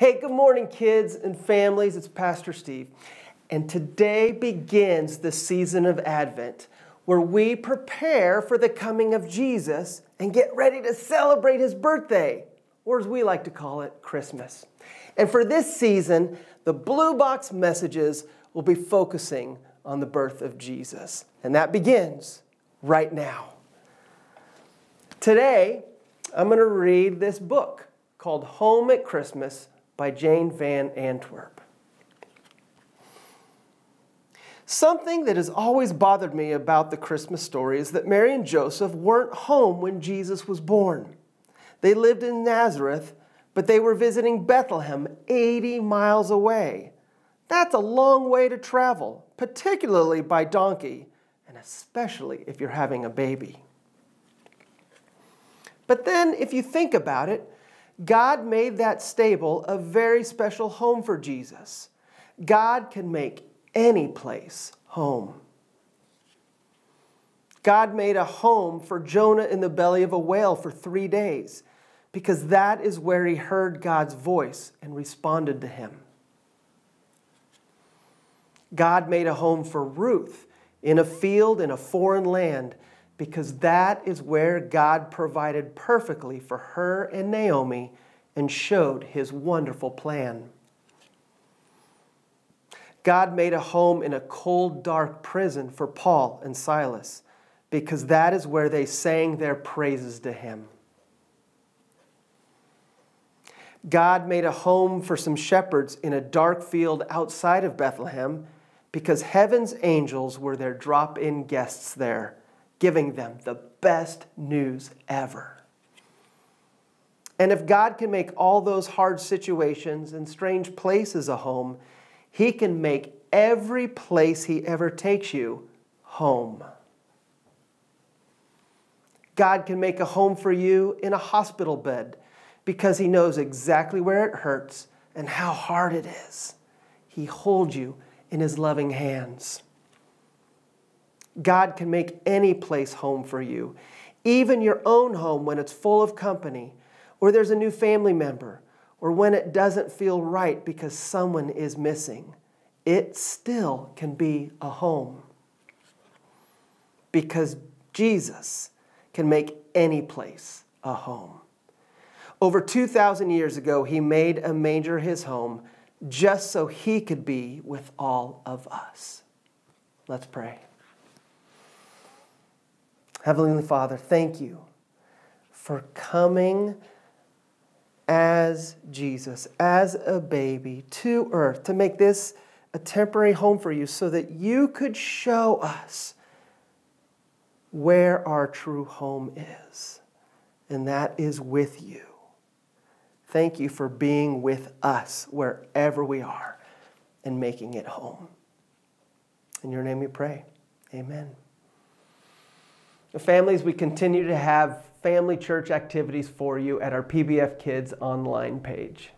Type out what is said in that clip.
Hey, good morning, kids and families. It's Pastor Steve. And today begins the season of Advent where we prepare for the coming of Jesus and get ready to celebrate his birthday, or as we like to call it, Christmas. And for this season, the Blue Box messages will be focusing on the birth of Jesus. And that begins right now. Today, I'm going to read this book called Home at Christmas by Jane Van Antwerp. Something that has always bothered me about the Christmas story is that Mary and Joseph weren't home when Jesus was born. They lived in Nazareth, but they were visiting Bethlehem 80 miles away. That's a long way to travel, particularly by donkey, and especially if you're having a baby. But then, if you think about it, God made that stable a very special home for Jesus. God can make any place home. God made a home for Jonah in the belly of a whale for three days because that is where he heard God's voice and responded to him. God made a home for Ruth in a field in a foreign land because that is where God provided perfectly for her and Naomi and showed his wonderful plan. God made a home in a cold, dark prison for Paul and Silas because that is where they sang their praises to him. God made a home for some shepherds in a dark field outside of Bethlehem because heaven's angels were their drop in guests there, giving them the best news ever. And if God can make all those hard situations and strange places a home, He can make every place He ever takes you home. God can make a home for you in a hospital bed because He knows exactly where it hurts and how hard it is. He holds you in His loving hands. God can make any place home for you, even your own home when it's full of company, or there's a new family member, or when it doesn't feel right because someone is missing. It still can be a home. Because Jesus can make any place a home. Over 2,000 years ago, he made a manger his home just so he could be with all of us. Let's pray. Heavenly Father, thank you for coming as Jesus, as a baby to earth to make this a temporary home for you so that you could show us where our true home is, and that is with you. Thank you for being with us wherever we are and making it home. In your name we pray. Amen. Families, we continue to have family church activities for you at our PBF Kids online page.